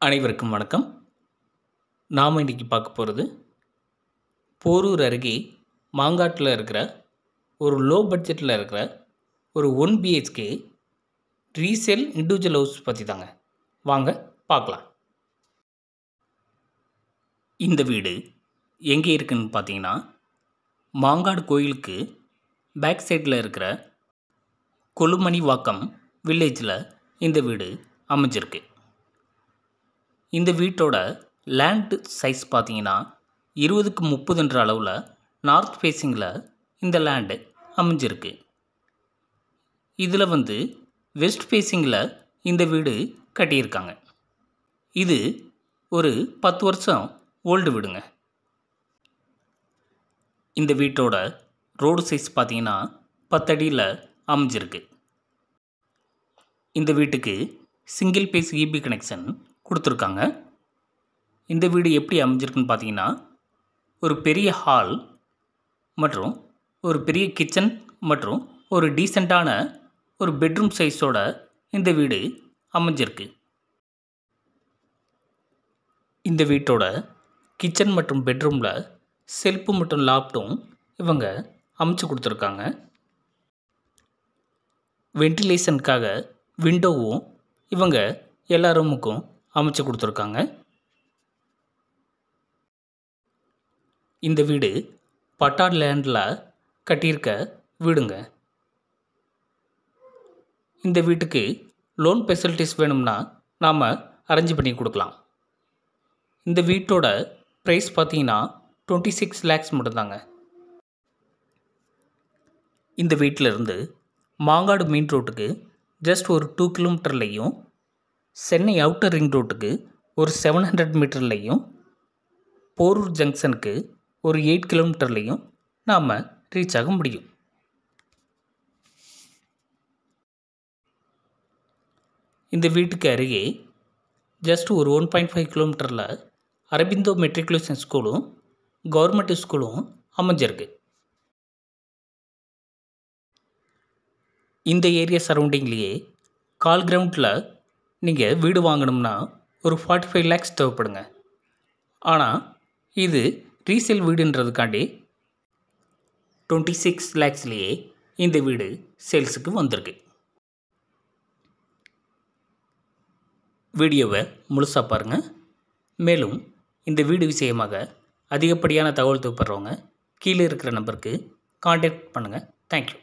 அனைவருக்கும் வணக்கம். நாம் இன்றைக்கி பார்க்க போகிறது போரூர் அருகே மாங்காட்டில் இருக்கிற ஒரு லோ பட்ஜெட்டில் இருக்கிற ஒரு one BHK resale individual house பற்றி தாங்க வாங்க பார்க்கலாம். இந்த வீடு எங்கே இருக்குன்னு பார்த்தீங்கன்னா மாங்காடு கோயிலுக்கு பேக் சைடில் இருக்கிற கொலுமணி வாக்கம் வில்லேஜில் இந்த வீடு அமைஞ்சிருக்கு. இந்த வீட்டோட லேண்ட் சைஸ் பார்த்தீங்கன்னா இருபதுக்கு முப்பதுன்ற அளவில் நார்த் ஃபேஸிங்கில் இந்த லேண்டு அமைஞ்சிருக்கு. இதில் வந்து வெஸ்ட் ஃபேஸிங்கில் இந்த வீடு கட்டியிருக்காங்க. இது ஒரு பத்து வருஷம் ஓல்டு வீடுங்க. இந்த வீட்டோட ரோடு சைஸ் பார்த்தீங்கன்னா பத்தடியில் அமைஞ்சிருக்கு. இந்த வீட்டுக்கு சிங்கிள் பேஸ் இபி கனெக்ஷன் கொடுத்துருக்காங்க. இந்த வீடு எப்படி அமைஞ்சிருக்குன்னு பார்த்தீங்கன்னா ஒரு பெரிய ஹால் மற்றும் ஒரு பெரிய கிச்சன் மற்றும் ஒரு டீசெண்டான ஒரு பெட்ரூம் சைஸோட இந்த வீடு அமைஞ்சிருக்கு. இந்த வீட்டோட கிச்சன் மற்றும் பெட்ரூமில் செல்ஃபு மற்றும் லாப்டும் இவங்க அமைச்சு கொடுத்துருக்காங்க. வென்டிலேஷனுக்காக விண்டோவும் இவங்க எல்லா ரூமுக்கும் அமைச்சு கொடுத்துருக்காங்க. இந்த வீடு பட்டாட் லேண்டில் கட்டியிருக்க வீடுங்க. இந்த வீட்டுக்கு லோன் ஃபெசிலிட்டிஸ் வேணும்னா நாம் அரேஞ்ச் பண்ணி கொடுக்கலாம். இந்த வீட்டோட ப்ரைஸ் பார்த்தீங்கன்னா டுவெண்ட்டி சிக்ஸ் லேக்ஸ் மட்டும்தாங்க. இந்த வீட்டிலிருந்து மாங்காடு மெயின் ரோட்டுக்கு ஜஸ்ட் ஒரு டூ கிலோமீட்டர்லேயும் சென்னை அவுட்டர் ரிங் ரோட்டுக்கு ஒரு செவன் ஹண்ட்ரட் மீட்டர்லேயும் போரூர் ஜங்ஷனுக்கு ஒரு எயிட் கிலோமீட்டர்லேயும் நாம் ரீச் ஆக முடியும். இந்த வீட்டுக்கு அருகே ஜஸ்ட் ஒரு ஒன் பாயிண்ட் ஃபைவ் கிலோமீட்டரில் அரபிந்தோ மெட்ரிகுலேஷன் ஸ்கூலும் கவர்மெண்ட் ஸ்கூலும் அமைஞ்சிருக்கு. இந்த ஏரியா சரௌண்டிங்லேயே கால் கிரவுண்டில் நீங்கள் வீடு வாங்கணும்னா ஒரு ஃபார்ட்டி ஃபைவ் லேக்ஸ் தேவைப்படுங்க. ஆனால் இது ரீசேல் வீடுன்றதுக்காண்டி டுவெண்ட்டி சிக்ஸ் லேக்ஸ்லேயே இந்த வீடு சேல்ஸுக்கு வந்திருக்கு. வீடியோவை முழுசாக பாருங்கள் மேலும் இந்த வீடு விஷயமாக அதிகப்படியான தகவல் தேவைப்படுறவங்க கீழே இருக்கிற நம்பருக்கு காண்டாக்ட் பண்ணுங்கள் தேங்க்யூ